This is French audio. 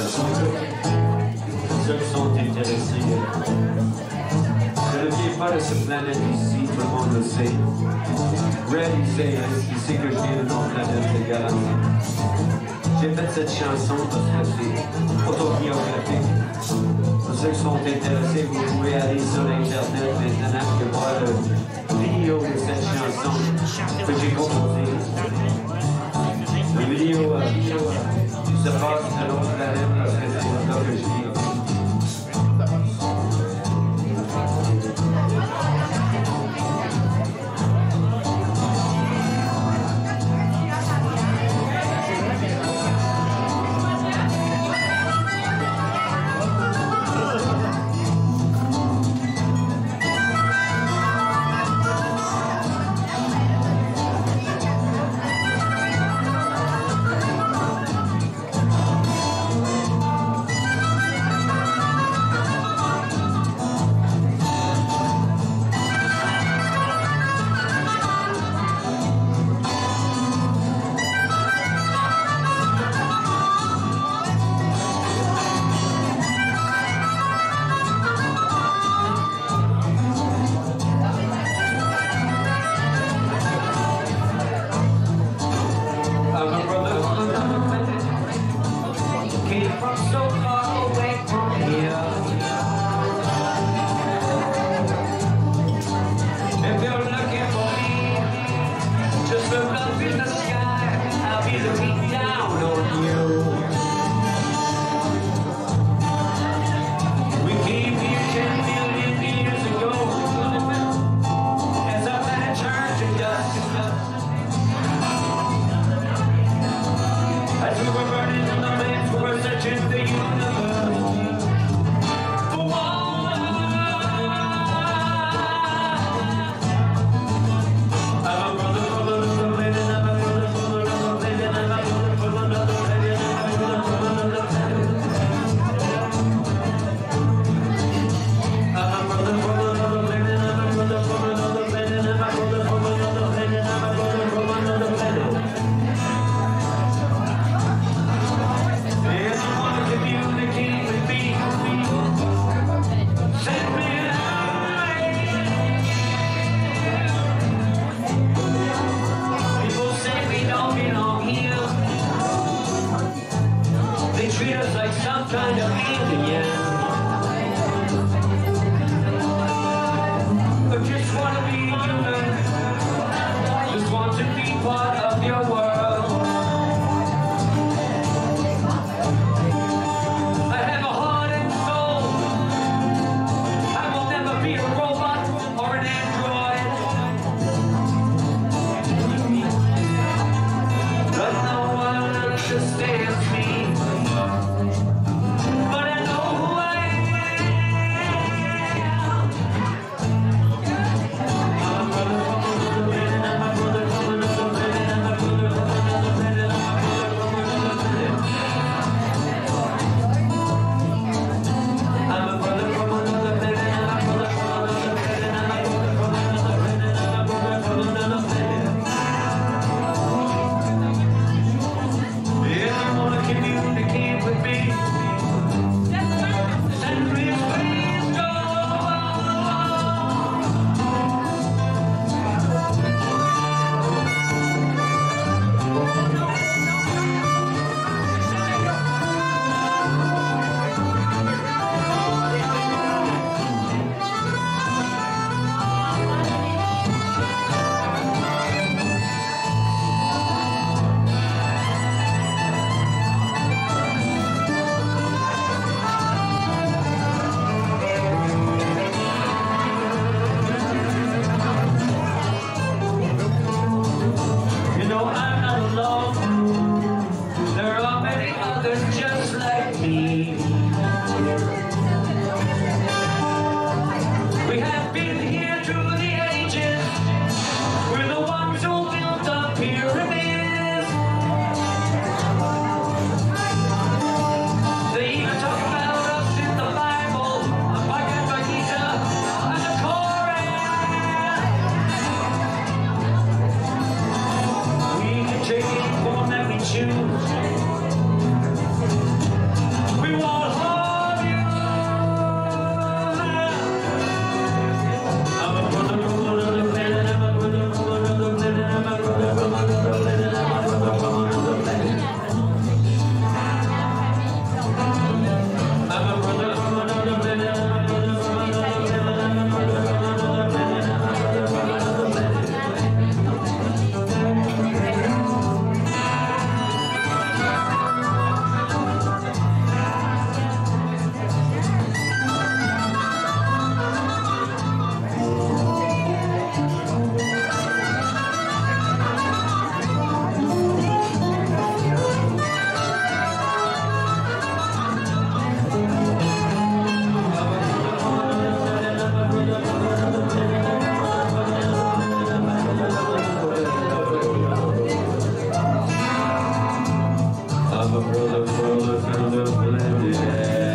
ceux qui sont intéressés. Je ne viens pas de cette planète ici, tout le monde le sait. Red, il sait, il sait que je viens d'une autre planète de galaxie. J'ai fait cette chanson parce que c'est autobiographique. Pour ceux qui sont intéressés, vous pouvez aller sur Internet maintenant et voir le vidéo de cette chanson he's a team. shoes. Have a brother, brother, brother, blended.